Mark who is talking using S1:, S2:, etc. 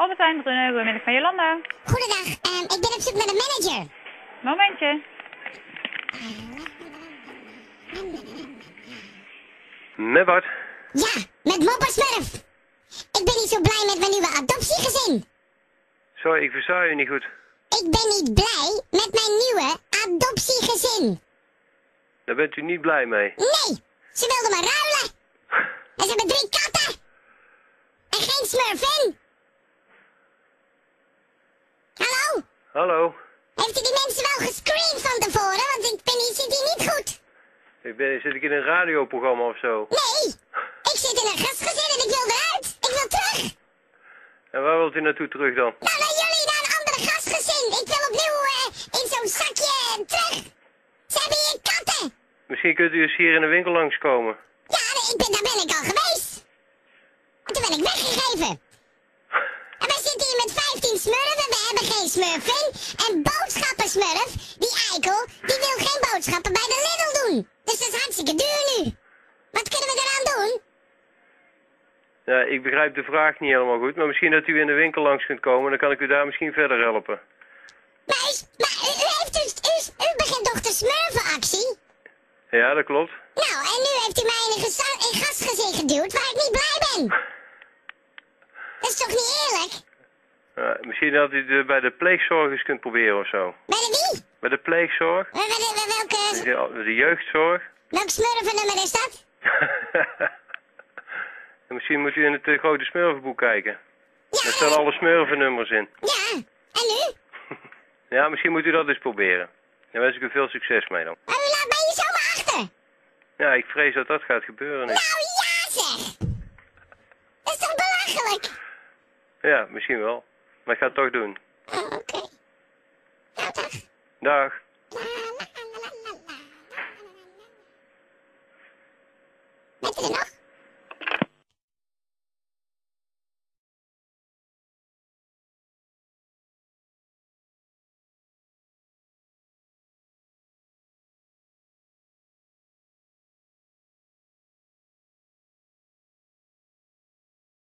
S1: Albertijn Brunne, goedemiddag van Jolanda.
S2: Goedendag, ehm, ik ben op zoek naar de manager.
S1: Momentje.
S3: Met wat?
S2: Ja, met Moppersmurf. Ik ben niet zo blij met mijn nieuwe adoptiegezin.
S3: Sorry, ik versta u niet goed.
S2: Ik ben niet blij met mijn nieuwe adoptiegezin.
S3: Daar bent u niet blij mee.
S2: Nee, ze wilden me ruilen. En ze hebben drie katten. En geen smurfen. Hallo? Heeft u die mensen wel gescreend van tevoren? Want ik ben hier, zit hier niet goed.
S3: ik ben, zit ik in een radioprogramma of zo?
S2: Nee, ik zit in een gastgezin en ik wil eruit. Ik wil terug.
S3: En waar wilt u naartoe terug dan?
S2: Nou, naar jullie, naar een andere gastgezin. Ik wil opnieuw eh, in zo'n zakje eh, terug. Ze hebben hier katten.
S3: Misschien kunt u eens hier in de winkel langskomen.
S2: Ja, ik ben, daar ben ik al geweest. En toen ben ik weggegeven. En wij zitten hier met 15 smurfen. We hebben geen smurfen. En boodschappensmurf, die eikel, die wil geen boodschappen bij de Lidl doen. Dus dat is hartstikke duur nu. Wat kunnen we eraan doen?
S3: Ja, ik begrijp de vraag niet helemaal goed, maar misschien dat u in de winkel langs kunt komen, dan kan ik u daar misschien verder helpen.
S2: Maar, is, maar u, u heeft dus, u, u begint toch de smurfenactie?
S3: Ja, dat klopt.
S2: Nou, en nu heeft u mij in een, geza- in een gastgezin geduwd waar ik niet blij ben. Dat is toch niet eerlijk?
S3: Misschien dat u het bij de pleegzorg eens kunt proberen of zo.
S2: Bij de wie?
S3: Bij de pleegzorg,
S2: wel- Welke,
S3: de, de jeugdzorg.
S2: welk smurfennummer is dat?
S3: en misschien moet u in het eh, grote smurfenboek kijken.
S2: Ja,
S3: Daar staan alle smurfennummers in.
S2: ja. En nu?
S3: Ja, misschien moet u dat eens proberen. Daar wens ik u veel succes mee dan.
S2: Maar u laat mij hier zomaar achter.
S3: Ja, ik vrees dat dat gaat gebeuren nu.
S2: Nou ja zeg. Dat is toch belachelijk?
S3: Ja, misschien wel. Maar ik ga het toch doen.
S2: Oké. Dag.
S3: Nog?